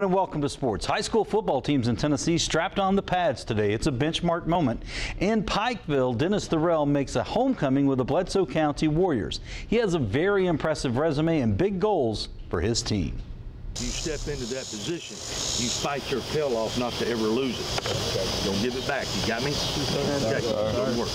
And welcome to sports. High school football teams in Tennessee strapped on the pads today. It's a benchmark moment. In Pikeville, Dennis Therrell makes a homecoming with the Bledsoe County Warriors. He has a very impressive resume and big goals for his team. You step into that position, you fight your tail off not to ever lose it. Okay. Don't give it back. You got me? Okay. Good work.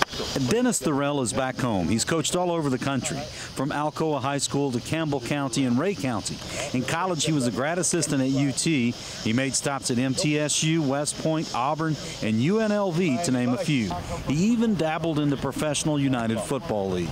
Dennis Therrell is back home. He's coached all over the country, from Alcoa High School to Campbell County and Rhea County. In college, he was a grad assistant at UT. He made stops at MTSU, West Point, Auburn, and UNLV, to name a few. He even dabbled in the Professional United Football League.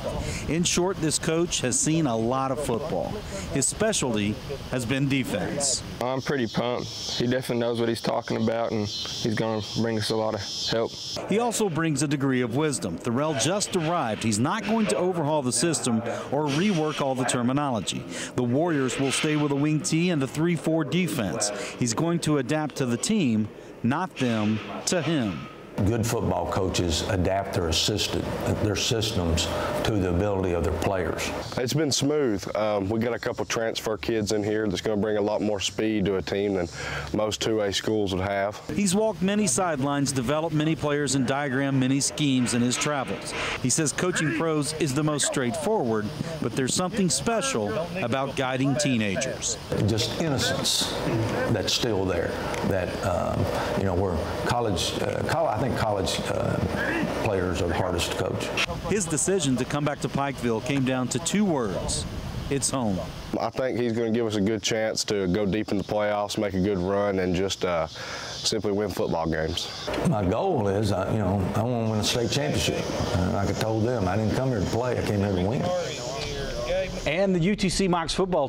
In short, this coach has seen a lot of football. His specialty has been defense defense. I'm pretty pumped. He definitely knows what he's talking about, and he's going to bring us a lot of help. He also brings a degree of wisdom. Therrell just arrived. He's not going to overhaul the system or rework all the terminology. The Warriors will stay with a wing T and a 3-4 defense. He's going to adapt to the team, not them to him good football coaches adapt their assistant, their systems to the ability of their players. It's been smooth. Um, we got a couple transfer kids in here that's going to bring a lot more speed to a team than most 2A schools would have. He's walked many sidelines, developed many players, and diagrammed many schemes in his travels. He says coaching pros is the most straightforward, but there's something special about guiding teenagers. Just innocence that's still there. That um, you know, where college, uh, college, I think think college uh, players are the hardest to coach. His decision to come back to Pikeville came down to two words. It's home. I think he's going to give us a good chance to go deep in the playoffs, make a good run, and just uh, simply win football games. My goal is, uh, you know, I want to win a state championship. Uh, like I told them, I didn't come here to play. I came here to win. And the UTC Mocs football